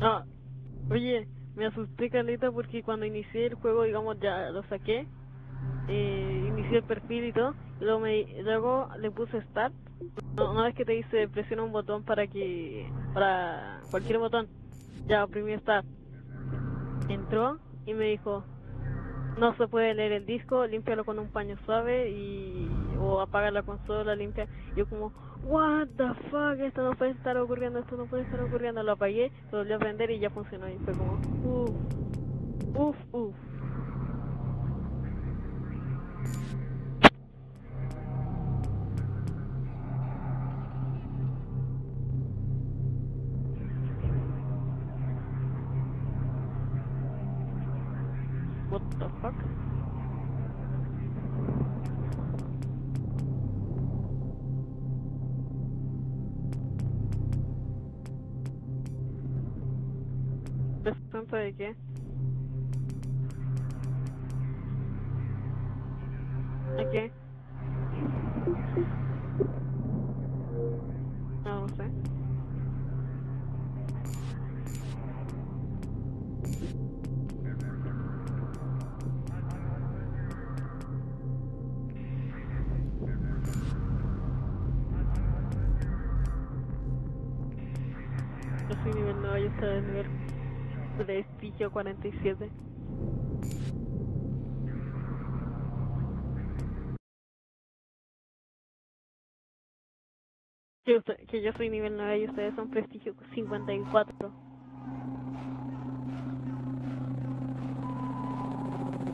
Ah, oye, me asusté caleta porque cuando inicié el juego, digamos, ya lo saqué, eh, el perfil y todo, luego, me, luego le puse start. Una vez que te dice presiona un botón para que, para cualquier botón, ya oprimí start. Entró y me dijo, no se puede leer el disco, límpialo con un paño suave y o apaga la consola, limpia. Yo como, what the fuck, esto no puede estar ocurriendo, esto no puede estar ocurriendo. Lo apagué, lo volví a prender y ya funcionó. Y fue como, uff, uff, uff. What the fuck? ¿Descuento de qué? ¿A qué? No, sé. Yo soy nivel 9 y usted es nivel prestigio 47. Que, que yo soy nivel 9 y ustedes son prestigio 54.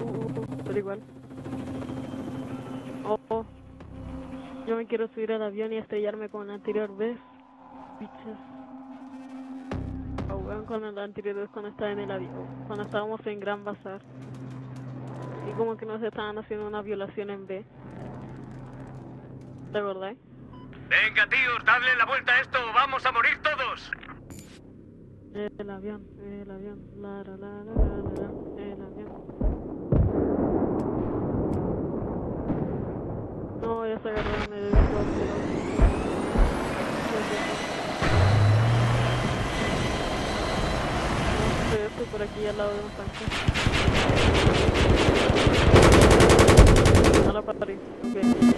Uh, pero igual. Oh, oh. Yo me quiero subir al avión y estrellarme con la anterior vez. Bitches. Oh, weón, con la anterior vez cuando estaba en el avión. Cuando estábamos en Gran Bazar. Y como que nos estaban haciendo una violación en B. ¿De verdad? Venga, tíos, dadle la vuelta a esto, vamos a morir todos. El avión, el avión, la la la el avión. No voy a agarrarme del helicóptero. Estoy por aquí al lado de un tanque. A la París, ok.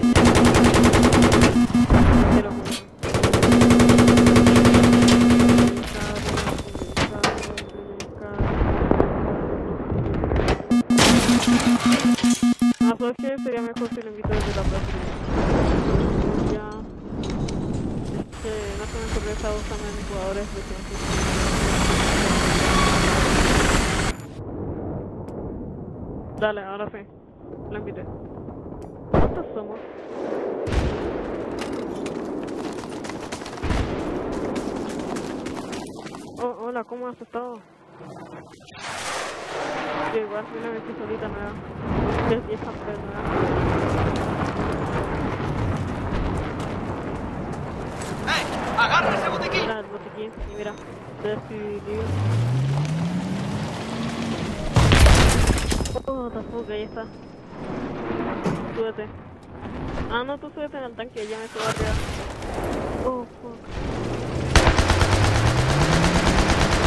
Dale, ahora sí. Lo invité. ¿Cuántos somos? Oh, hola, ¿cómo has estado? Sí, igual, una vez solita nueva. Es vieja, pero nueva. ¡Eh! ¡Agarra ese botiquín! Mira el botiquín y mira, decidido. Oh, tampoco, ahí está. Súbete. Ah, no, tú súbete en el tanque, ya me subo arriba. Oh, fuck.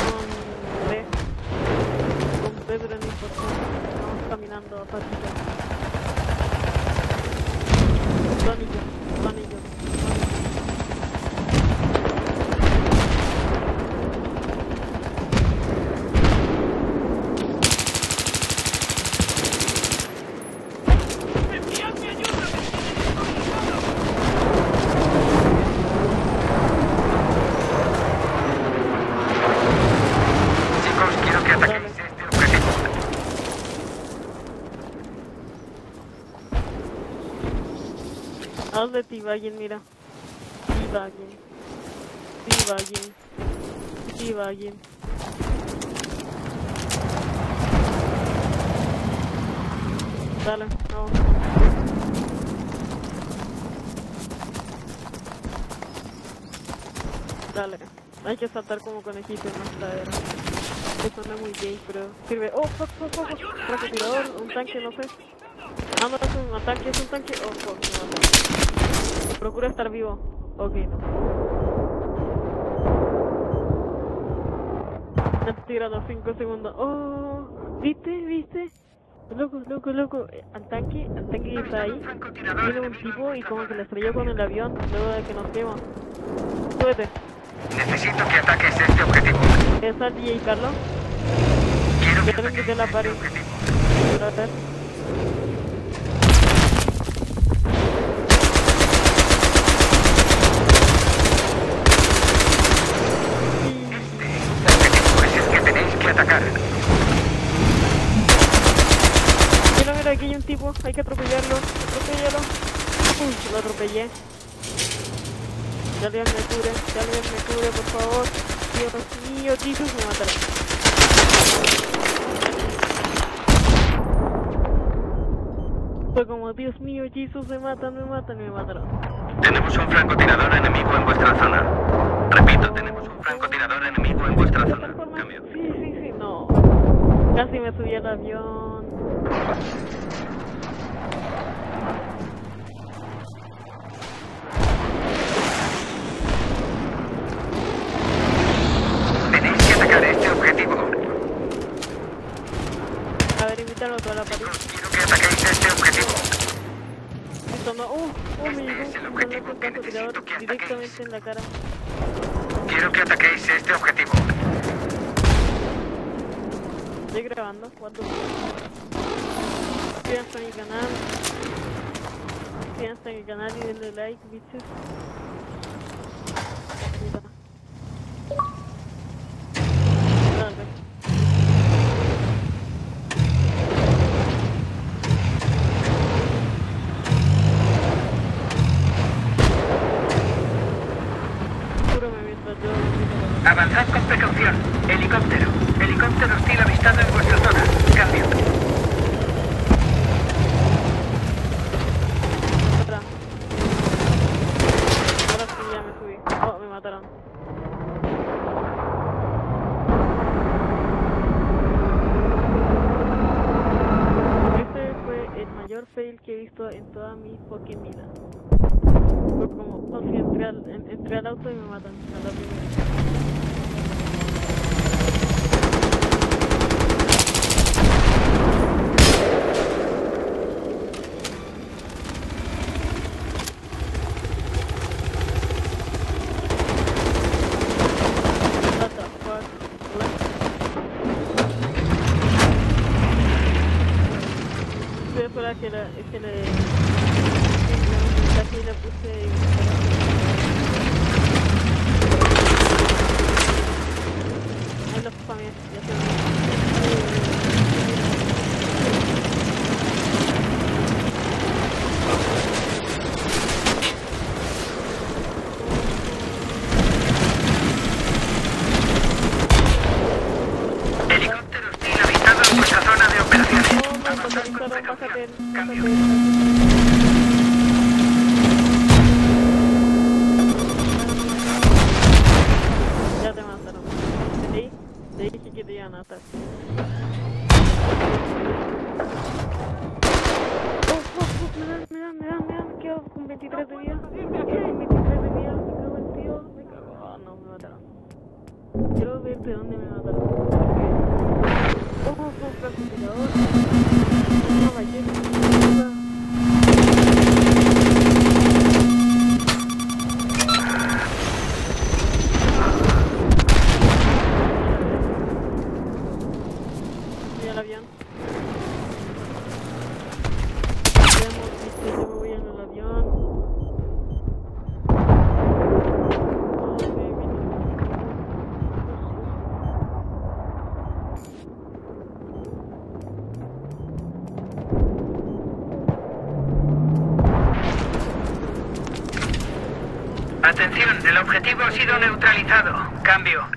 Con B. Con Pedro en mi porción. Vamos caminando a pasito. Viva alguien, mira. Viva alguien. Viva alguien. Viva alguien. Dale, vamos. Dale. Hay que saltar como conejito en más ladera. Eso no es muy gay, pero sirve. Oh, fuck, fuck, fuck. fuck. Un tanque, no sé. Ah, no, es un ataque, es un tanque. Oh, fuck, no. Procura estar vivo. Ok, no. Me han tirado 5 segundos. ¡Oh! ¿Viste? ¿Viste? Loco, loco, loco. Al tanque, al tanque que está ahí. Vino un tipo y como que le estrelló con el avión luego de que nos quema. Súbete. Necesito que ataques este objetivo. ¿Está DJ Carlos? Quiero que, que ataques este objetivo. atacar. Mira, mira, aquí hay un tipo, hay que atropellarlo. Atropellalo. Uy, lo atropellé. Que alguien me cure, que alguien me cure, por favor. Dios mío, Jesus, me mataron. Fue como, Dios mío, Jesus, me matan, me matan me mataron. Tenemos un francotirador enemigo en vuestra zona. 감사합니다. gonna do the like, bitches. objetivo ha sido neutralizado. Cambio.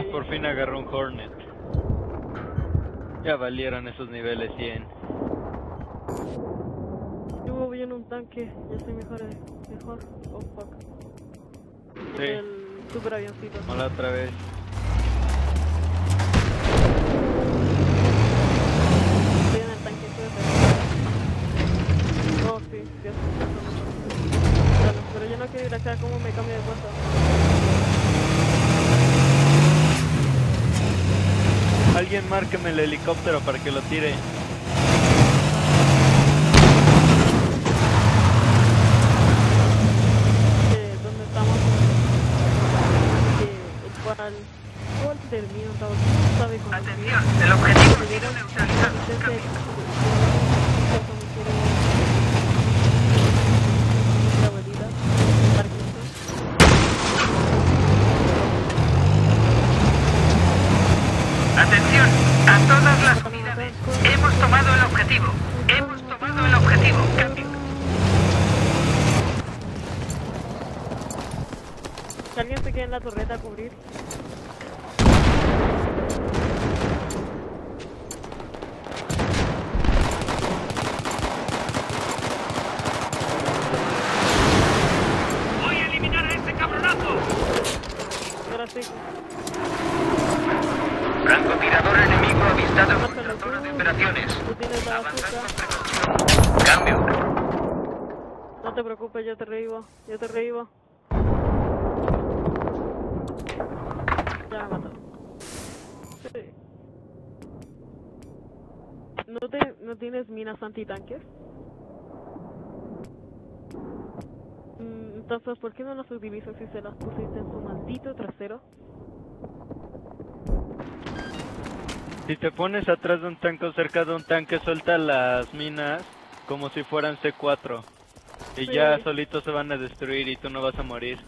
Ah, por fin agarró un Hornet. Ya valieron esos niveles 100. Yo voy en un tanque, ya soy mejor, eh, mejor. Oh fuck. Sí. En el super avioncito. Hola otra vez. Estoy en el tanque, estoy en el Oh, sí, eso, Claro, pero yo no quiero ir acá, ¿cómo me cambio de puesto? Alguien márqueme el helicóptero para que lo tire. Que donde estamos, el cual, ¿cuál termino? No sabe Atención, el objetivo ha sido neutralizado. Entonces, Cambio. la abuelita, Parkinson. Atención, a todas las unidades. Hemos tomado el objetivo. Hemos tomado el objetivo. Cambio. Si alguien se queda en la torreta a cubrir. Voy a eliminar a ese cabronazo. Ahora sí. Francotirador enemigo avistado en Mátalo vuestra tú. zona de operaciones. Tú tienes la Avanzad bazooka. con precaución. Cambio. No te preocupes, yo te revivo. Yo te revivo. Ya me mató. Sí. ¿No, te, ¿No tienes Mm, Entonces, ¿por qué no las utilizas si se las pusiste en su maldito trasero? Si te pones atrás de un tanque o cerca de un tanque, suelta las minas como si fueran C4. Y Sí. ya solitos se van a destruir y tú no vas a morir.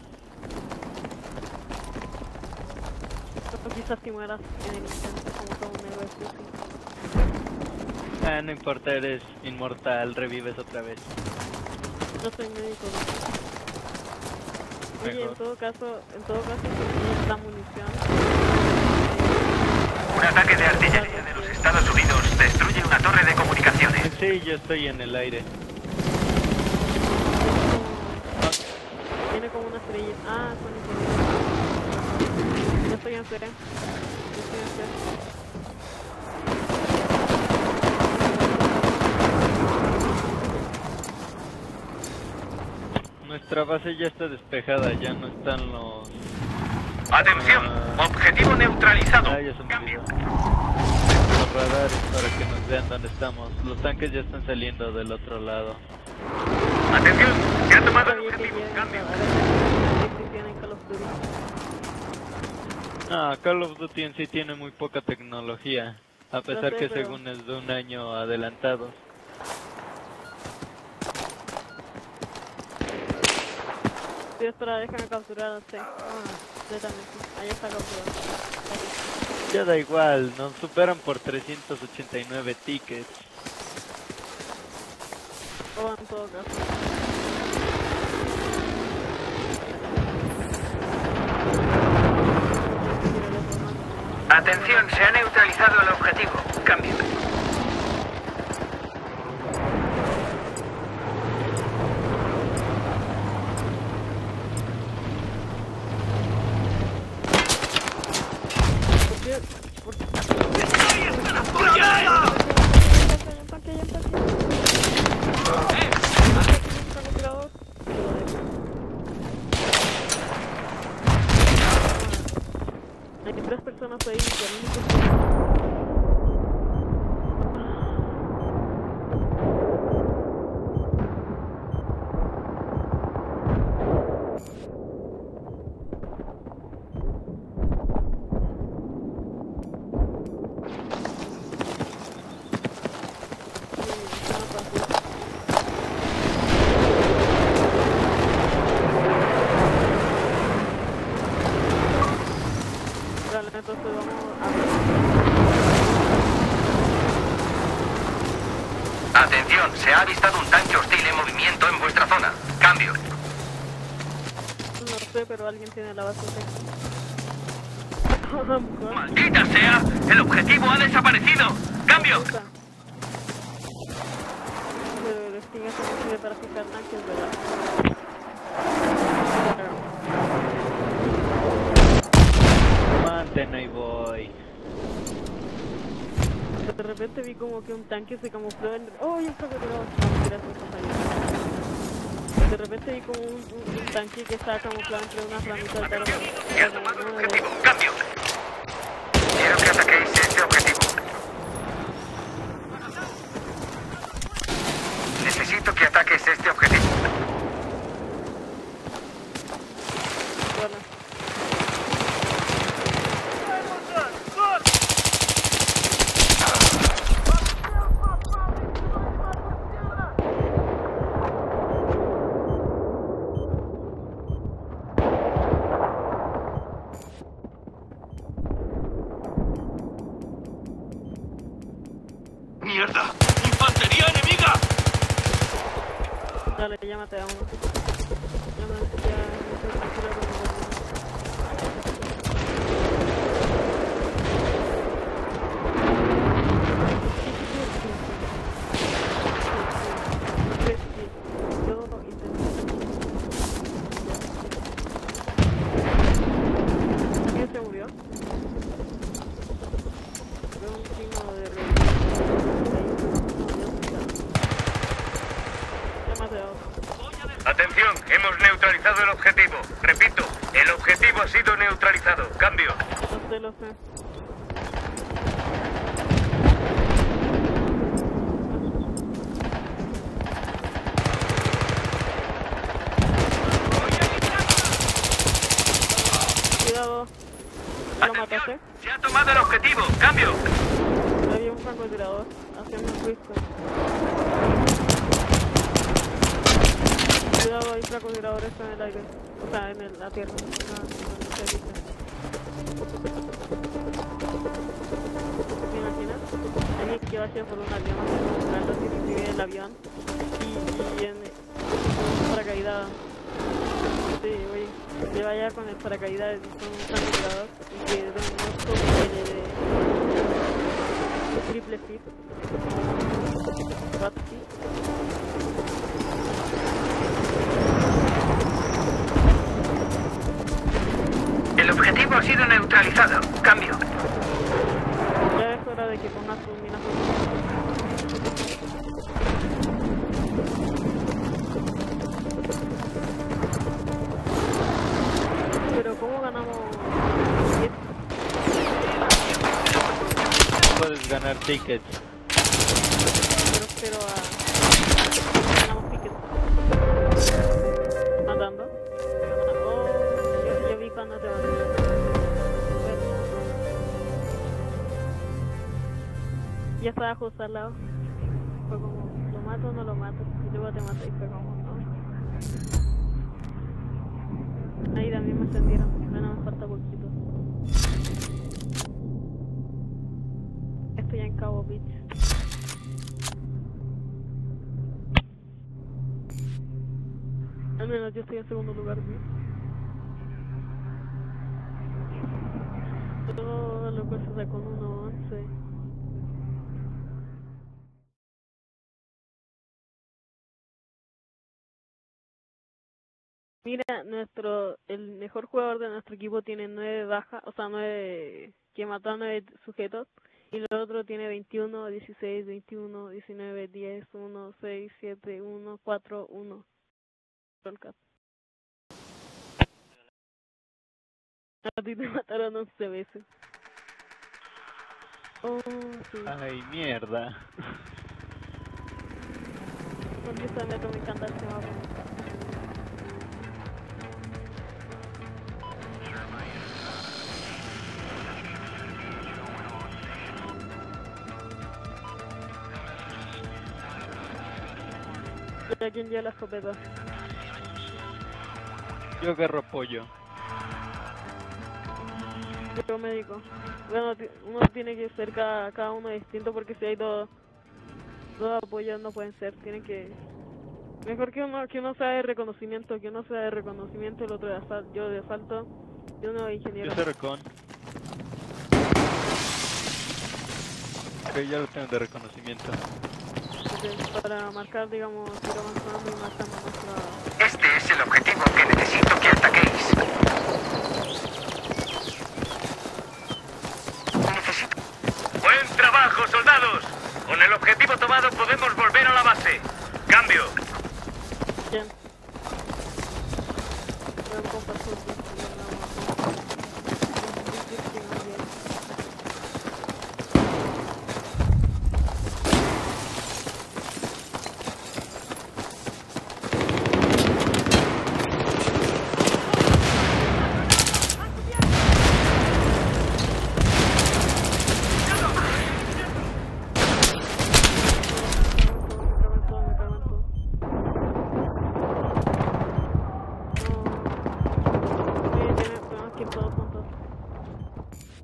Quizás si mueras en el instante como todo un héroe sucio. Ah, no importa, eres inmortal, revives otra vez. No soy médico. ¿no? Oye, en todo caso, en todo caso, la munición. Un ataque de artillería de los Estados Unidos destruye una torre de comunicaciones. Sí, yo estoy en el aire. Tiene como una estrella. Ah, son estrellas. Yo estoy en cera. Yo estoy en Nuestra base ya está despejada, ya no están los... Atención, objetivo neutralizado. Ah, ya Cambio. olvidó. Los radares para que nos vean dónde estamos. Los tanques ya están saliendo del otro lado. Atención, se ha tomado el objetivo. Cambio. a existían en Call of Duty. Ah, Call of Duty en sí tiene muy poca tecnología, a pesar sé, que pero- según es de un año adelantado. Sí, espera, déjame capturar a C. Ah, yo también. sí. Ahí está capturado. Ya da igual, nos superan por 389 tickets. O en todo caso. Atención, se ha neutralizado el objetivo. Cambio. no soy el único. Sí, eso no pasó. Vale, entonces vamos a... Atención, se ha avistado un tanque hostil en movimiento en vuestra zona. Cambio. No sé, pero alguien tiene la base ¡Maldita sea! ¡El objetivo ha desaparecido! ¡Cambio! Pero el Sting es un sirve para fijar tanques, ¿verdad? Manten ahí voy. De repente vi como que un tanque se camufló en... ¡Oh, y un francotirador! No, mentira, eso no falló. De repente vi como un, un tanque que estaba camuflado entre unas ramitas de. Un triple Tickets. Pero espero a... Ganamos pickets. Matando. Oh, yo, yo vi cuando te maté. Ya estaba justo al lado. Yo estoy en segundo lugar, ¿sí? Todo lo que se sacó en 1.11. Mira, nuestro, el mejor jugador de nuestro equipo tiene 9 bajas, o sea, 9, que mató a 9 sujetos, y el otro tiene 21, 16, 21, 19, 10, 1, 6, 7, 1, 4, 1. A ti te mataron 11 veces. Oh, sí. Ay, mierda. Me encanta este mapa. ¿Y quién lleva la escopeta? Yo agarro pollo. Yo médico. Bueno, uno tiene que ser cada, cada uno distinto porque si hay dos, dos apoyos no pueden ser, tienen que... Mejor que uno, que uno sea de reconocimiento, que uno sea de reconocimiento, el otro de asalto, yo de asalto, y uno de ingeniero. Yo soy recon. Ok, ya lo tengo de reconocimiento. para marcar, digamos, ir avanzando y marcando nuestra... Este es el objetivo que necesito que ataquéis. Con el objetivo tomado podemos volver a la base. Cambio. Bien. Voy a compartir esto, ya nada más.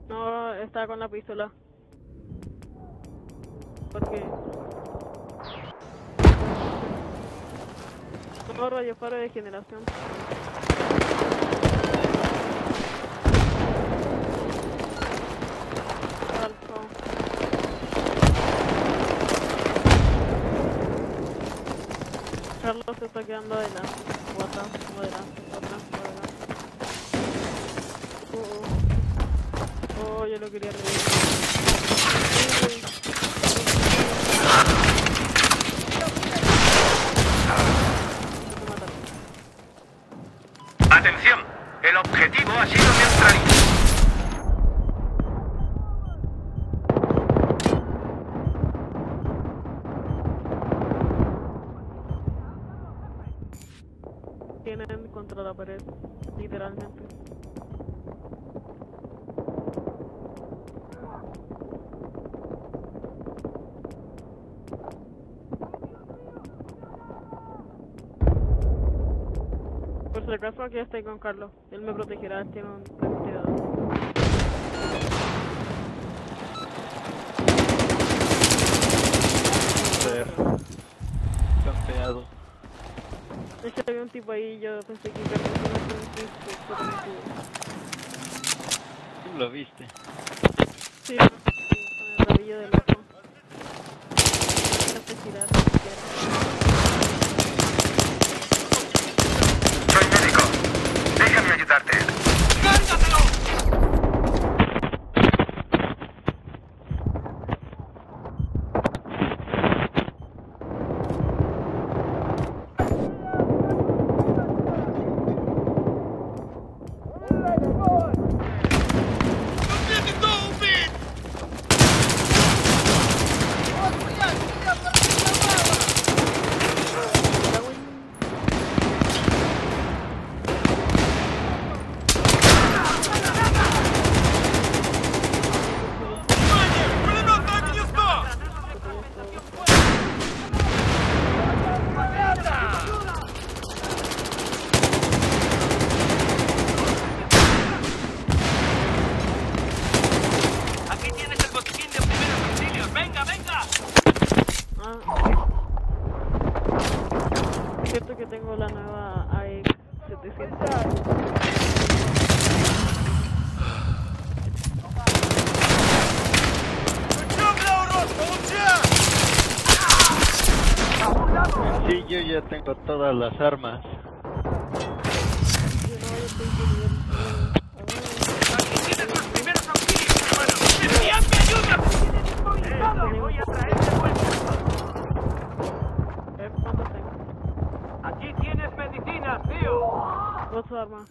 No, está con la pistola. Porque... Faro de generación. Carlos se está quedando adelante. O adelante, atrás, adelante. Oh, oh. Oh, yo lo quería reír. Acaso aquí estoy con Carlos. Él me protegerá, él tiene un. Joder. Campeado. De hecho había un tipo ahí y yo pensé que Carlos iba a ser un tipo pero no tuvo. Tú lo viste. Sí, con el rabillo del ojo. No sé girar ni siquiera. Soy médico. Déjame ayudarte. Aquí tienes el botiquín de primeros auxilios. ¡Venga, venga! Ah. Es cierto que tengo la nueva AEC 700. Sí, yo ya tengo todas las armas. Yo no, yo estoy con nivel, eh, Aquí tienes los primeros auxilios, hermano. ¡Envíame ayuda! Eh, Voy a traer de vuelta. a ver, ¿cuántos tengo? Aquí tienes medicina, tío. Dos armas.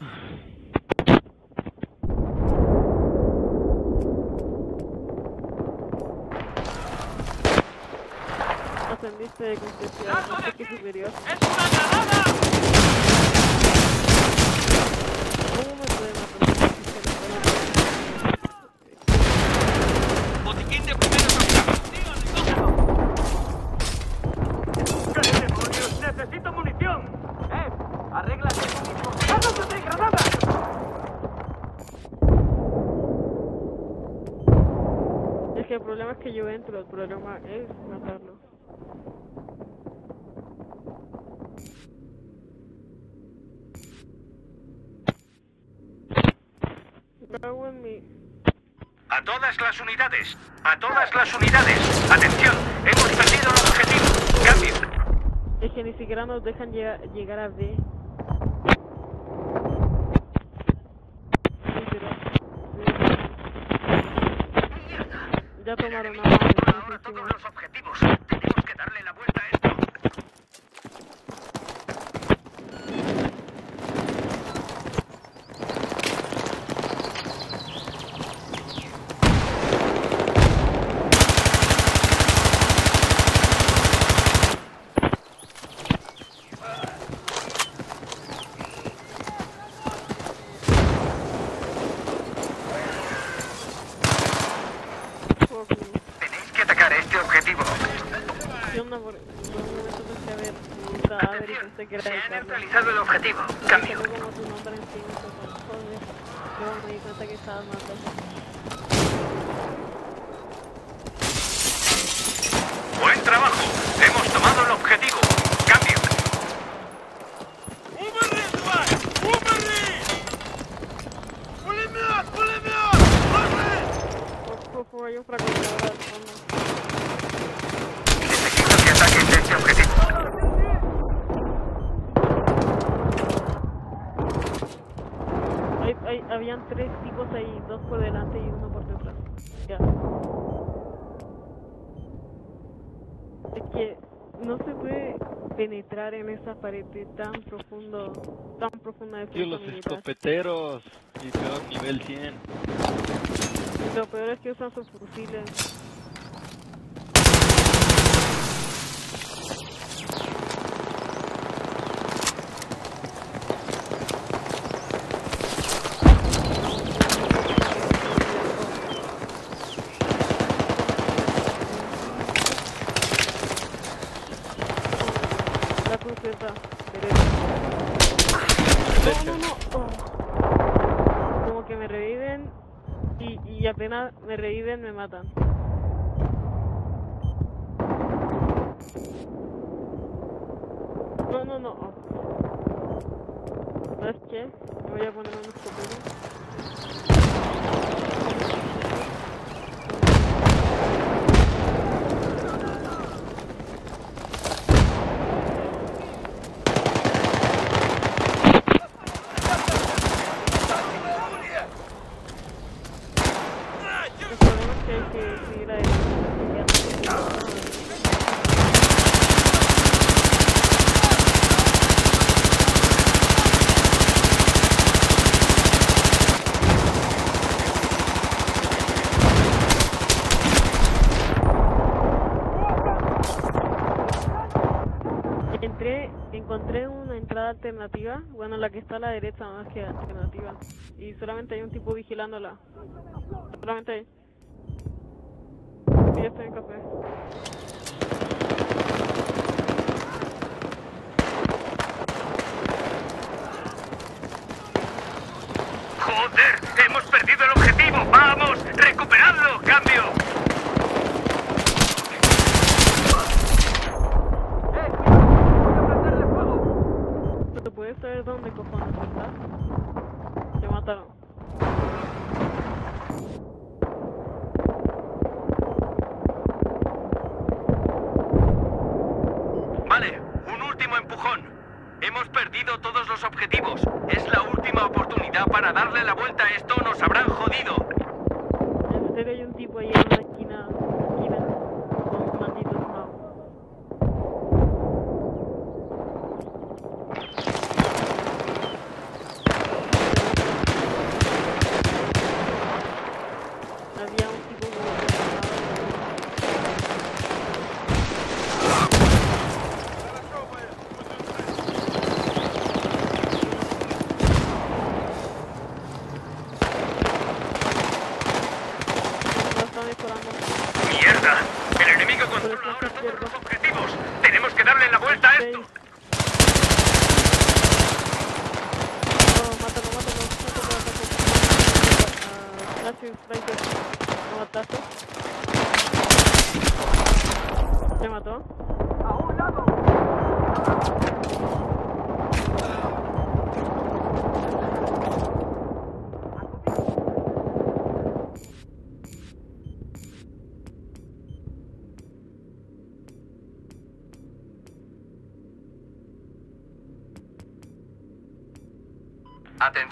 defendiste de concesión, ¡Largo de ataque aquí! superior. ¡Es una granada! ¿Cómo me puede matar? Botiquín de primeros auxilios. Tío, recógelo. ¿Qué demonios? ¡Necesito munición! ¡Eh! ¡Arréglate tú mismo! ¡Lánzate, granada! Es que el problema es que yo entro, el problema es matarlo. A todas las unidades. A todas las unidades. Atención. Hemos perdido el objetivo. Cambio. Es que ni siquiera nos dejan llega- llegar a B. Ya tomaron a ahora todos los objetivos. Tenemos que darle la vuelta a esto. Tenéis que atacar este objetivo. Yo no, por, por un momento pensé a ver un cadáver y pensé que era Se ha neutralizado el objetivo. Es que no se puede penetrar en esa pared tan profundo, tan profunda de Tío, los militar. escopeteros. Y peor, nivel 100. Lo peor es que usan sus fusiles. La cruceta derecha. No, no, no. Oh. Como que me reviven y, y apenas me reviven me matan. No, no, no. oh. ¿Sabes qué? Me voy a poner un escopeta. El problema es que hay que seguir adelante. Entré, encontré una entrada alternativa, bueno, la que está a la derecha más que alternativa, y solamente hay un tipo vigilándola. Solamente hay. Y estoy en café. Joder, hemos perdido el objetivo. Vamos, recuperadlo. Cambio. ¿Pero puedes saber dónde cojones está? Te mataron. Vale, un último empujón. Hemos perdido todos los objetivos. Es la última oportunidad para darle la vuelta a esto. Nos habrán jodido. En serio hay un tipo ahí en una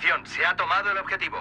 Se ha tomado el objetivo.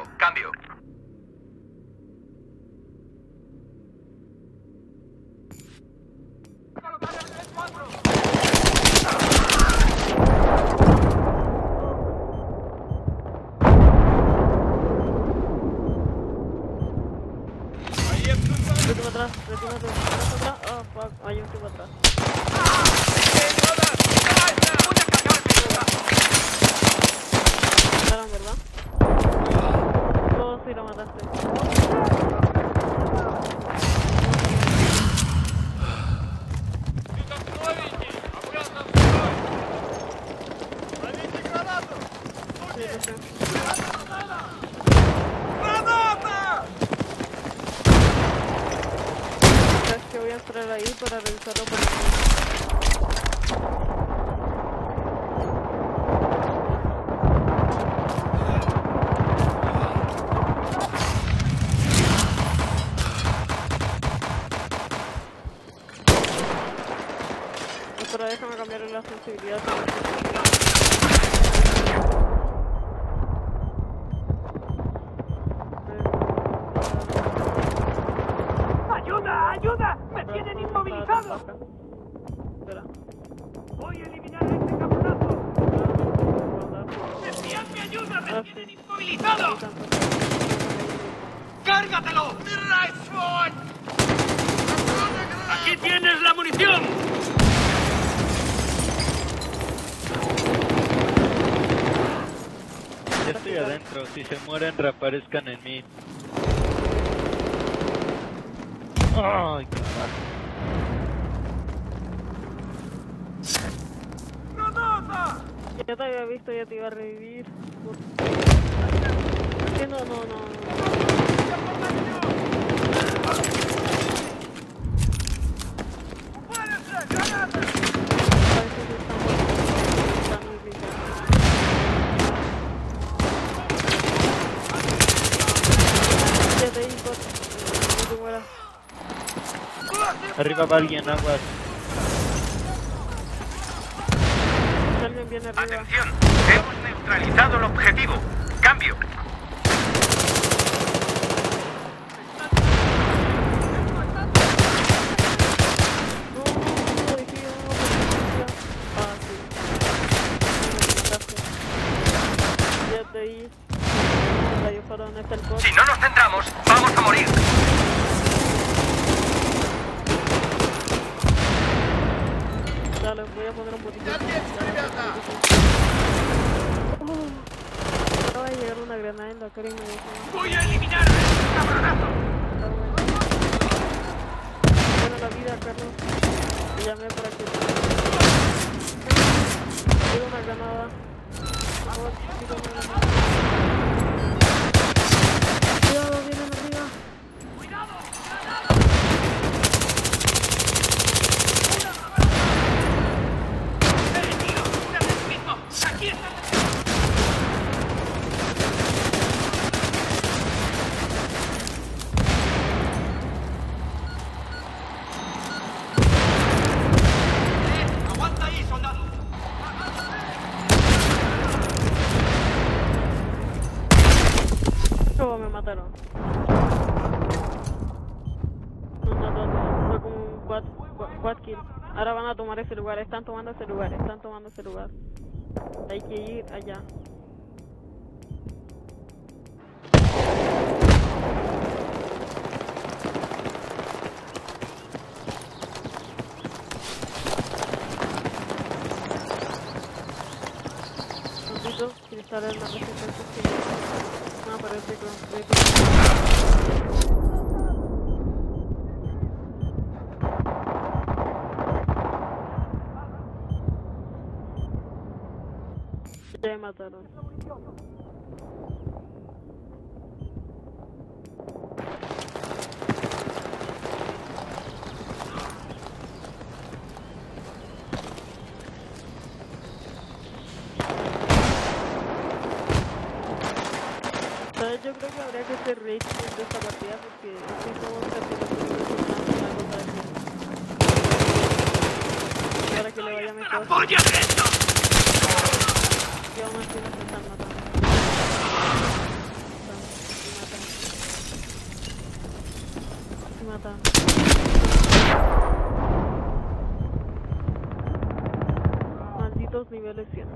Kasih. aparezcan en mí. Ay, carajo. ¡Granada! Ya te había visto, ya te iba a revivir. Atención, hemos neutralizado el objetivo. Cambio. ese lugar. Hay que ir allá. me mataron. Yo creo que habría que ser rey de esta partida porque si somos campeones, para que le vaya mejor. ¡Polla esto! y aún así nos están matando. Y matan. Y matan. Malditos niveles 100.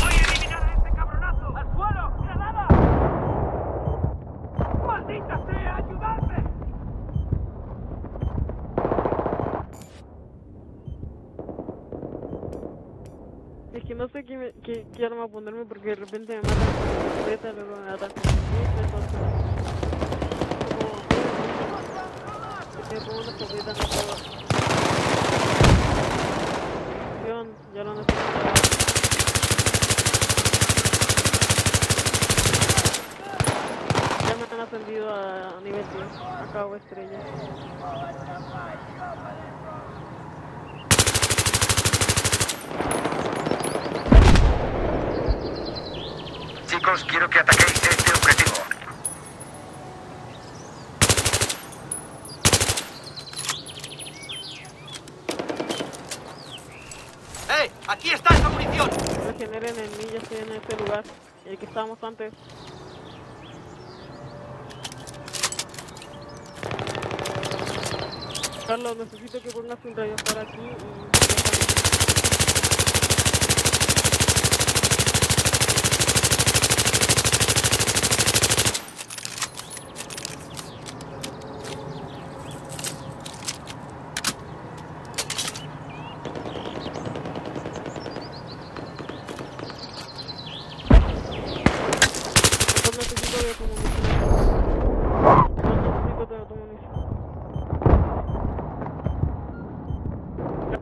¡Voy a eliminar a este cabronazo! ¡Al suelo! ¡Granada! ¡Maldita sea! ¡Ayudadme! Es que no sé qué, me- qué, qué arma ponerme porque de repente me matan con la escopeta, luego me matan con el rifle, entonces... Como... Si me pongo una escopeta no puedo... Acción, Ya lo necesito. Ya me han ascendido a nivel 10, a cabo estrella. Chicos, quiero que ataquéis este objetivo. ¡Eh! ¡Aquí está esa munición! Regeneren en mí, ya estoy en este lugar, el que estábamos antes. Carlos, necesito que pongas un rayo para aquí y... Pues necesito de tu munición. Pues necesito de tu munición.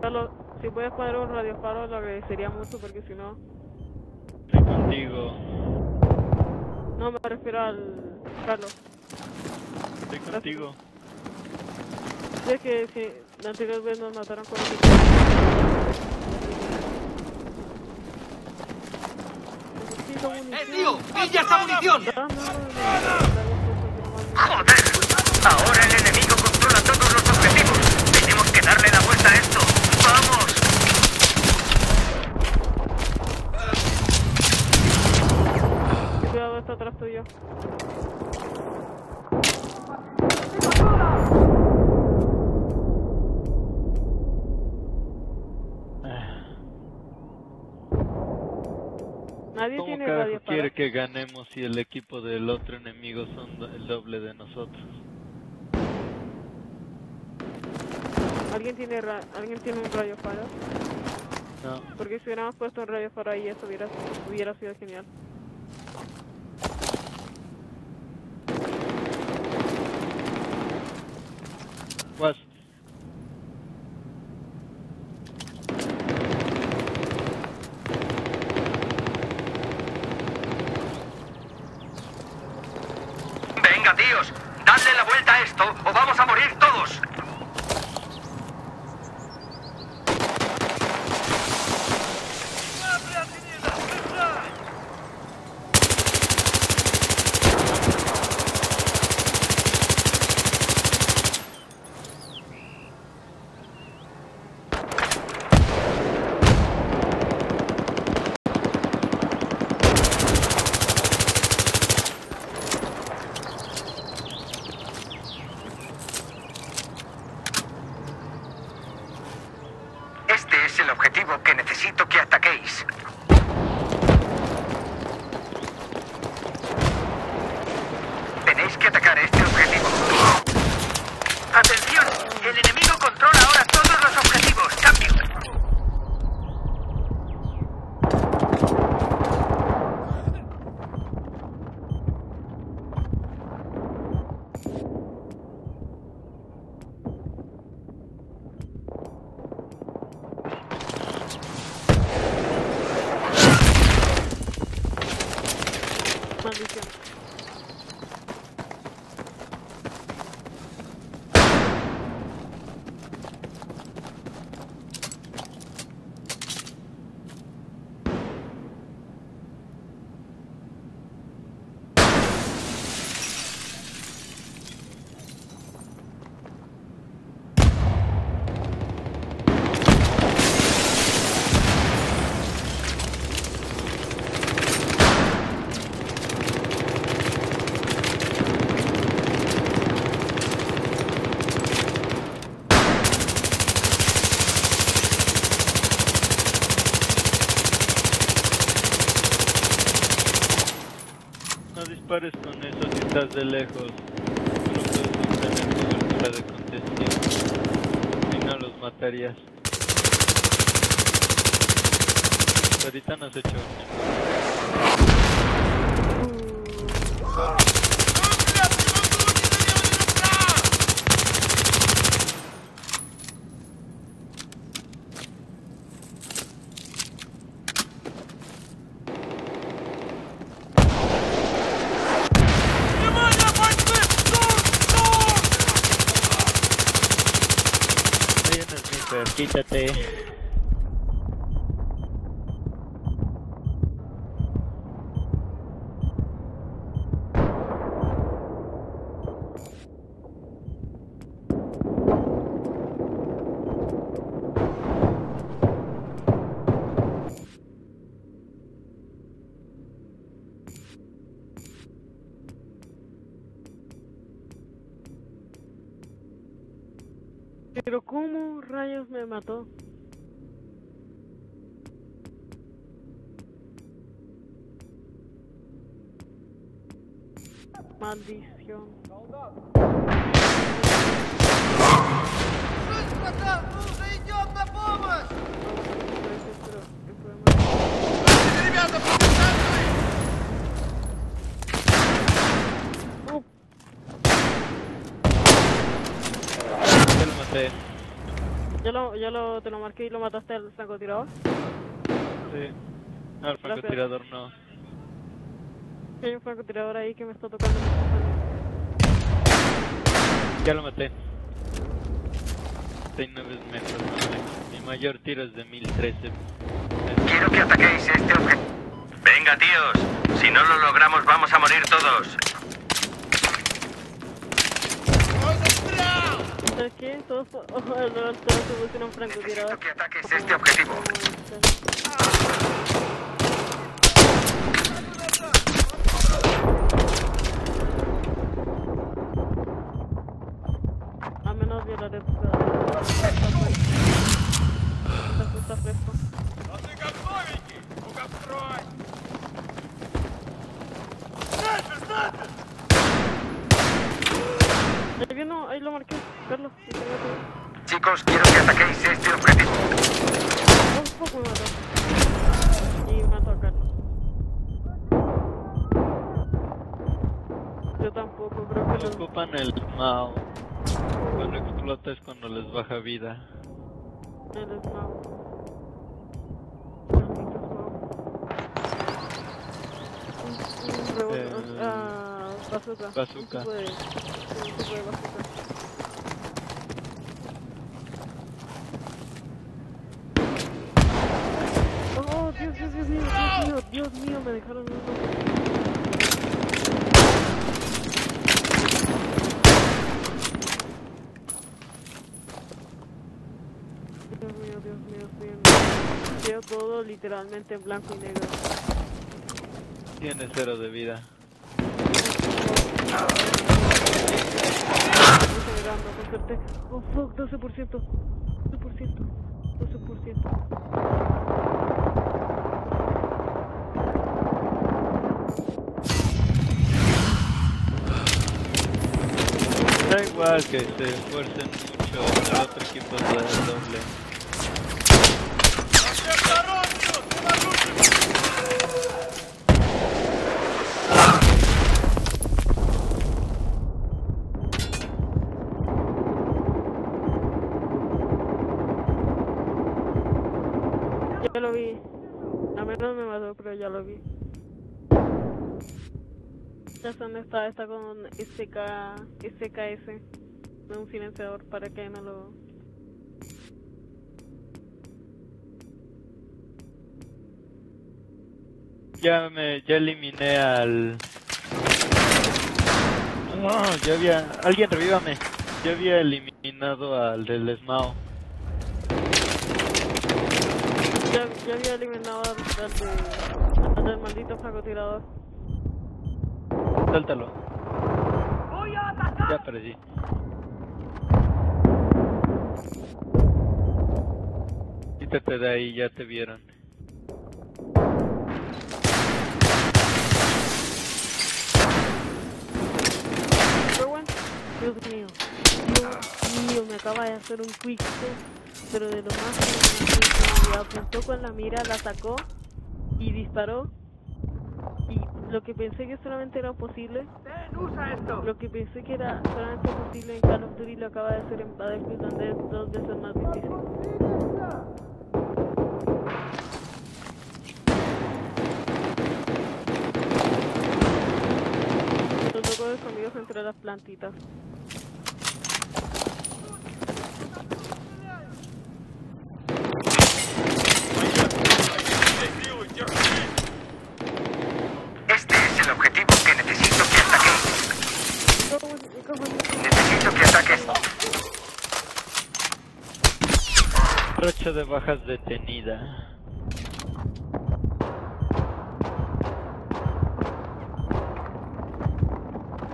Carlos, si puedes poner un radiofaro lo agradecería mucho porque si no... Estoy contigo. No me refiero al... Carlos. Estoy contigo. Sé que si la anterior vez nos mataron con el. ¡Eh, tío! ¡Pilla esa munición! ¡Joder! Ahora el enemigo controla todos los objetivos. Tenemos que darle la vuelta a esto. ¡Vamos! Cuidado, está atrás tuyo. Nadie ¿Cómo tiene carajo radio quiere que ganemos si el equipo del otro enemigo son el doble de nosotros? ¿Alguien tiene, ra ¿Alguien tiene un radio faro? No. Porque si hubiéramos puesto un radio faro ahí, eso hubiera, hubiera sido genial. Si estás de lejos. Puedes obtener cobertura de contención. Si no los matarías. Ahorita no has hecho rayos me mató? Maldición. Ya lo, ya lo, te lo marqué y lo mataste al francotirador. Sí. No, el francotirador no. Hay un francotirador ahí que me está tocando. Ya lo maté. 69 metros. ¿no? Mi mayor tiro es de 1013. Quiero que ataquéis este objeto. Venga, tíos. Si no lo logramos, vamos a morir todos. ¿Sabes qué? Todos, oh, todos se pusieron francotirador. Necesito que ataques este objetivo. Bazooka. bazooka. Un tipo de, un tipo de bazooka. Oh, Dios, Dios, Dios mío, Dios mío, Dios mío, me dejaron uno. Dios mío, Dios mío, estoy en... Veo todo literalmente en blanco y negro. Tiene cero de vida. Oh, fuck, 12%. 12%. 12%. Da igual que se esfuercen mucho, el otro equipo es doble. Dónde está. Está con SK, SKS. De un silenciador para que no lo... Ya me, ya eliminé al... No, ya había... Alguien revívame. Ya había eliminado al del Smao. Ya, ya había eliminado al, al de, al del maldito francotirador. Suéltalo. ¡Voy a! Ya perdí. Quítate de ahí, ya te vieron. Dios mío, Dios mío, me acaba de hacer un quick pero de lo más que apuntó con la mira, la sacó y disparó lo que pensé que solamente era posible, ¡Ten, usa esto! lo que pensé que era solamente posible en Call of Duty lo acaba de hacer en Battlefield donde es dos veces más difícil. Los locos escondidos entre las plantitas. Este es el objetivo que necesito que ataquéis. ¿Cómo- cómo- Necesito que ataques. Racha de bajas detenida.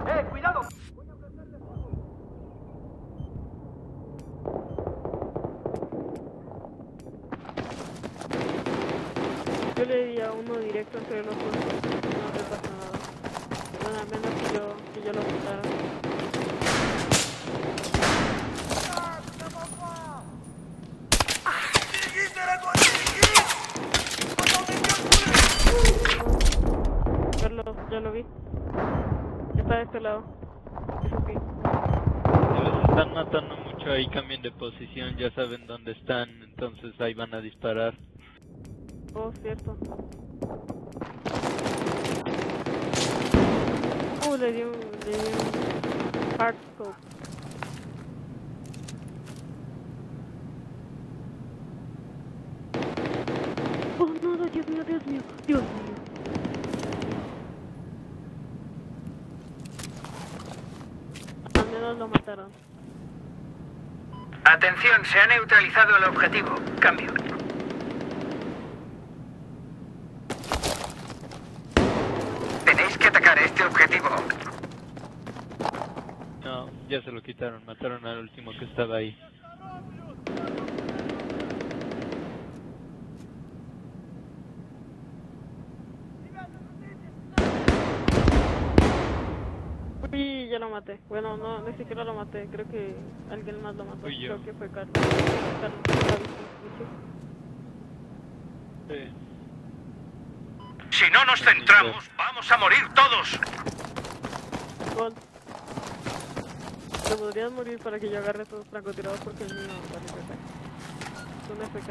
¡Eh, cuidado! Yo le di a uno directo entre los dos. No le pasa nada. Bueno, al menos que yo, que yo lo matara. Carlos, ya lo vi. Está de este lado. Eso sí. Si los están matando mucho ahí, cambien de posición, ya saben dónde entonces ahí van a disparar. Oh, cierto. Uh, le di un, le di un hard scope. Oh, no, no, Dios mío, Dios mío, Dios mío. Al menos lo mataron. Atención, se ha neutralizado el objetivo. Cambio. Tenéis que atacar este objetivo. No, ya se lo quitaron, mataron al último que estaba ahí. Uy, ya lo maté. Bueno, no, ni siquiera lo maté. Creo que alguien más lo mató. Fui yo. Creo que fue Carlos. Carlos, Carlos, Sí. Si no nos centramos, vamos a morir todos. Gol. Te podrías morir para que yo agarre todos los francotirados porque el mío vale FK. Es un FK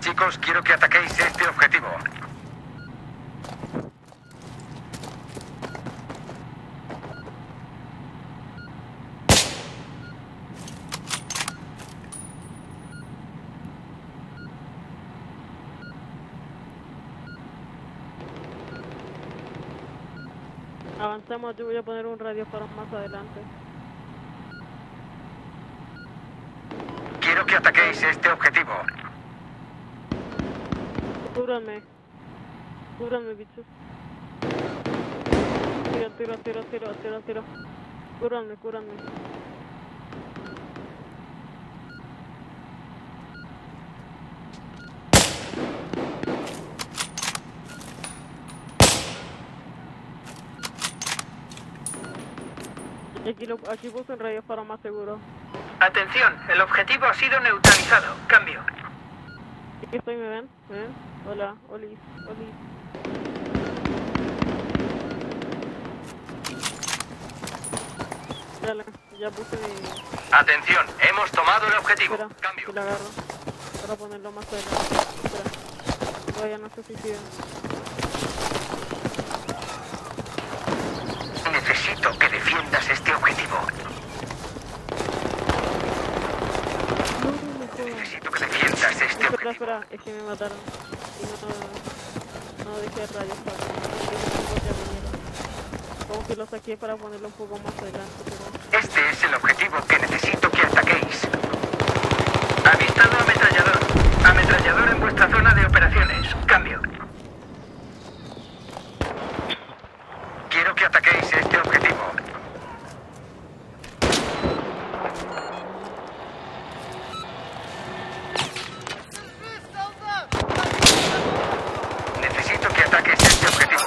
Chicos, quiero que ataquéis este objetivo. Yo voy a poner un radio para más adelante. Quiero que ataquéis este objetivo. Cúbranme. Cúbranme, bichos. Tiro, tiro, tiro, tiro, tiro, tiro. Cúbranme, cúbranme. Aquí, lo, aquí puse un radio para más seguro. Atención, el objetivo ha sido neutralizado. Cambio. Aquí estoy, ¿me ven? ¿Me ven? Hola, Olis, Olis. Dale, ya puse mi... Atención, hemos tomado el objetivo. Espera, Cambio. lo agarro. Para ponerlo más adelante. Espera. Todavía no se suiciden. Necesito que defiendas este objetivo. No, no jodas. Necesito que defiendas este Espera, objetivo. espera, es que me mataron. Y no, no dejé vinieron. Como que lo saqué para ponerlo un poco más adelante, pero... Este es el objetivo que necesito que ataquéis. Avistado ametrallador. Ametrallador en vuestra zona de operaciones. Cambio. Quiero que ataquéis este objetivo. Necesito que ataques este objetivo.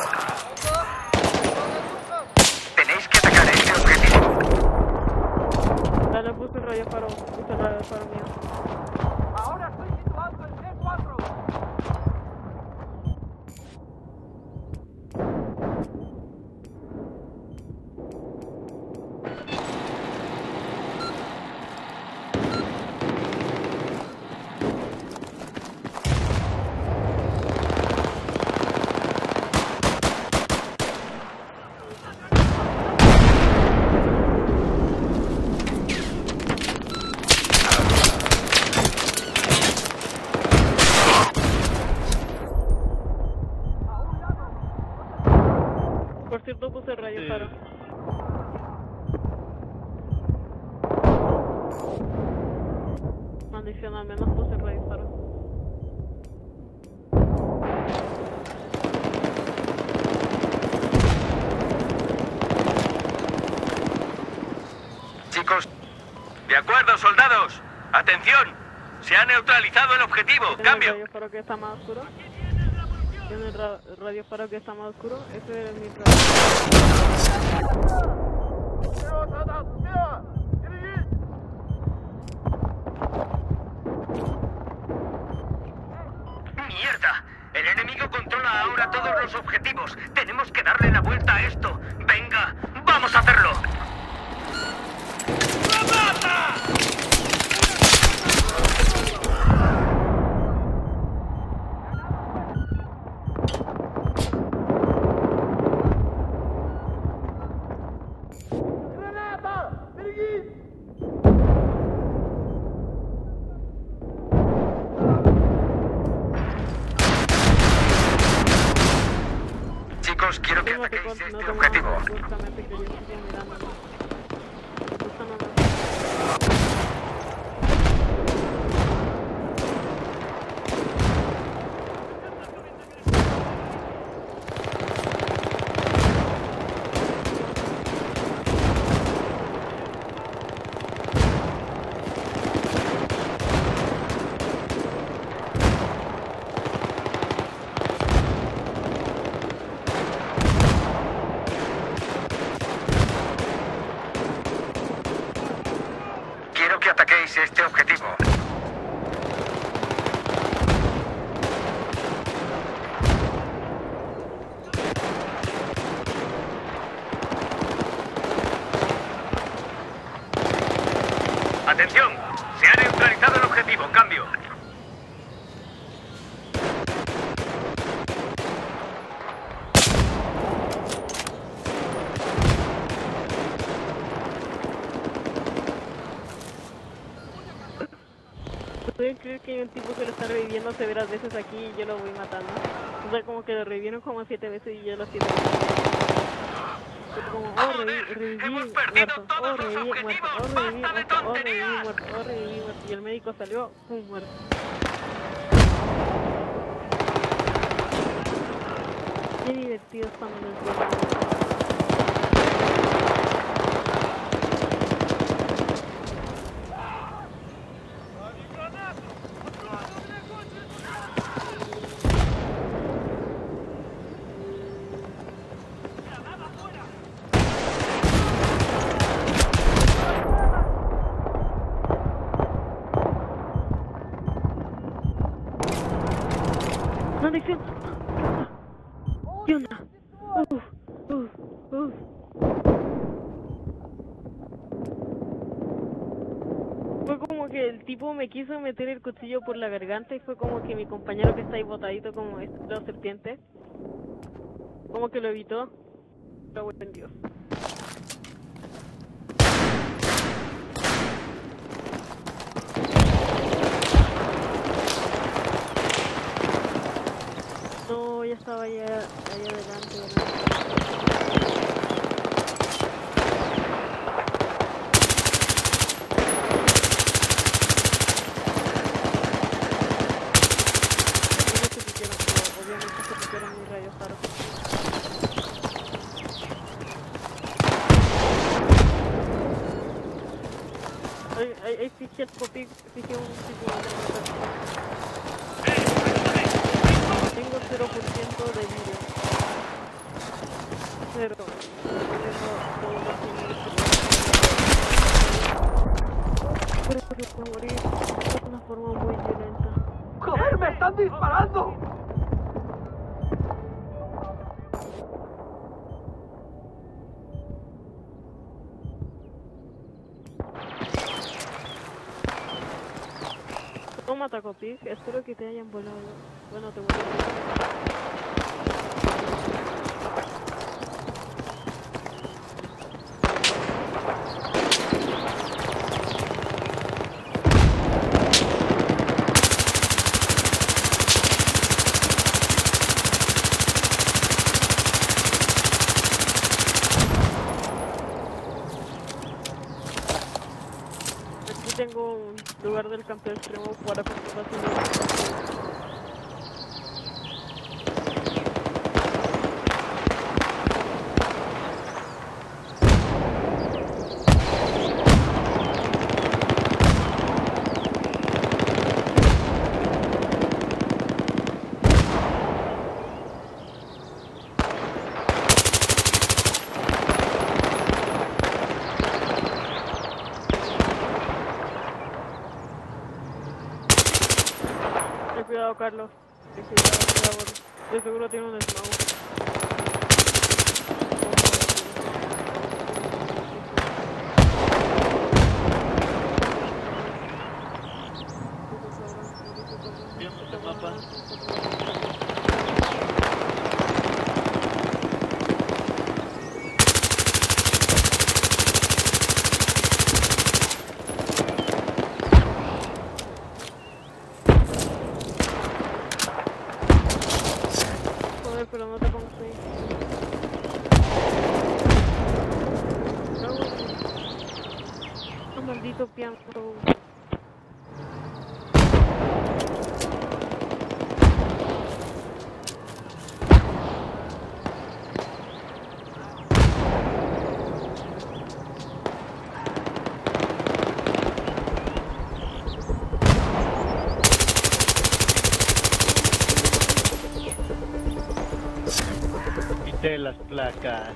Cierto puse radio Sí. faro. Maldición, al menos puse radio faro. Chicos, de acuerdo, soldados. Atención, se ha neutralizado el objetivo. ¿Tiene el Cambio. faro que está más oscuro? ¿Tiene el ra- radio faro que está más oscuro? Ese es mi. ¡Mierda! El enemigo controla ahora todos los objetivos. Tenemos que darle la vuelta a esto. Venga, vamos a hacerlo. Chicos, quiero que Tengo que ataquéis continuar este tomando objetivo. justamente que yo sigo mirando. Justo no me- Quiero que ataquéis este objetivo. Atención, se ha neutralizado el objetivo. Cambio. ¿Pueden creer que hay un tipo que lo está reviviendo severas veces aquí y yo lo voy matando? O sea, como que lo revivieron como siete veces y yo lo siete veces. Como, oh, reviví, reviví, hemos perdido muerto, todos oh, los reviví, muerto, oh, reviví, muerto, oh, reviví, tonterías. muerto, oh, reviví, muerto. Y el médico salió, pum, muerto. Qué divertido es cuando les vuelvo. ¡Maldición! ¿Qué onda? Uf, uf, uf. Fue como que el tipo me quiso meter el cuchillo por la garganta y fue como que mi compañero que está ahí botadito como es la serpiente, como que lo evitó. Buen Dios. No, ya estaba allá, allá adelante. atacó Pig, espero que te hayan volado. Bueno, te voy tengo un lugar del campo extremo para Carlos. De seguro tiene un smoke. Este mapa. Joder, pero no te pongas ahí. No, maldito piano. Quité las placas.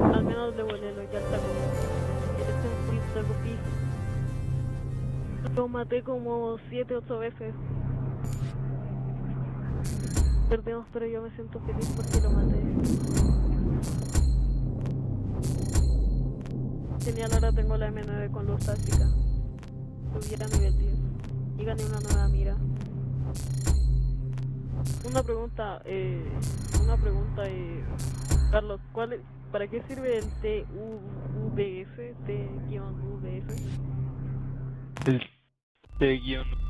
Al menos devuélvelo, ya está. Eres un algo piso. Lo maté como 7, 8 veces. Perdimos, pero yo me siento feliz porque lo maté. Genial, ahora tengo la M9 con luz táctica. Subí a nivel 10. Y gané una nueva mira. Una pregunta, eh, una pregunta, eh, Carlos, ¿cuál es- ¿para qué sirve el TUVS? T-VS. El T-V